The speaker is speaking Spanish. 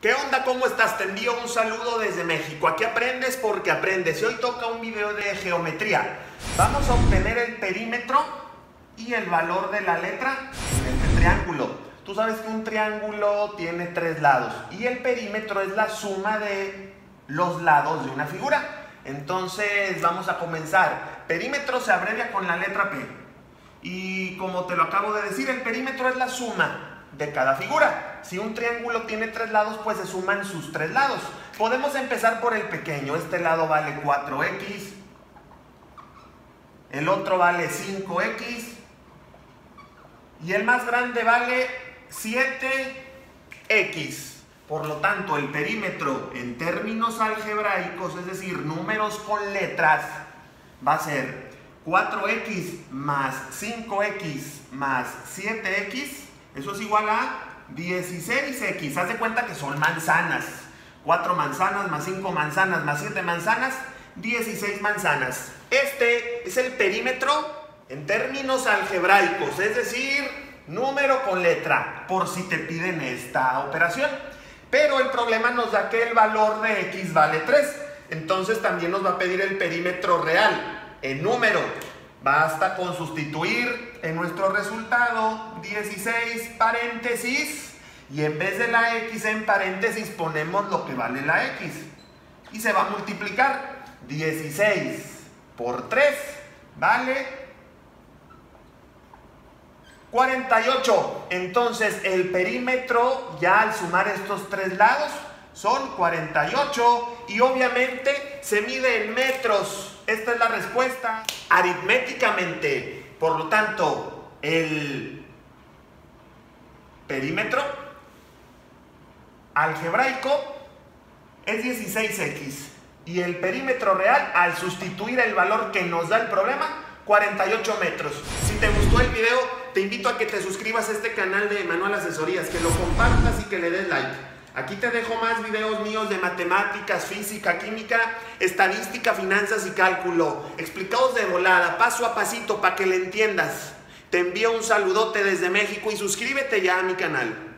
¿Qué onda? ¿Cómo estás? Te envío un saludo desde México. Aquí aprendes porque aprendes. Y hoy toca un video de geometría. Vamos a obtener el perímetro y el valor de la letra en este triángulo. Tú sabes que un triángulo tiene tres lados y el perímetro es la suma de los lados de una figura. Entonces vamos a comenzar. Perímetro se abrevia con la letra P. Y como te lo acabo de decir, el perímetro es la suma de cada figura. Si un triángulo tiene tres lados, pues se suman sus tres lados. Podemos empezar por el pequeño. Este lado vale 4x. El otro vale 5x. Y el más grande vale 7x. Por lo tanto, el perímetro en términos algebraicos, es decir, números con letras, va a ser 4x más 5x más 7x eso es igual a 16x. Haz de cuenta que son manzanas. 4 manzanas más 5 manzanas más 7 manzanas, 16 manzanas. Este es el perímetro en términos algebraicos, es decir, número con letra, por si te piden esta operación. Pero el problema nos da que el valor de x vale 3. Entonces también nos va a pedir el perímetro real en número. Basta con sustituir en nuestro resultado 16 paréntesis y en vez de la x en paréntesis ponemos lo que vale la x y se va a multiplicar. 16 por 3 vale 48 entonces el perímetro ya al sumar estos tres lados son 48 y obviamente se mide en metros esta es la respuesta aritméticamente. Por lo tanto, el perímetro algebraico es 16x y el perímetro real al sustituir el valor que nos da el problema 48 metros. Si te gustó el video, te invito a que te suscribas a este canal de Manual Asesorías, que lo compartas y que le des like. Aquí te dejo más videos míos de matemáticas, física, química, estadística, finanzas y cálculo, explicados de volada, paso a pasito para que le entiendas. Te envío un saludote desde México y suscríbete ya a mi canal.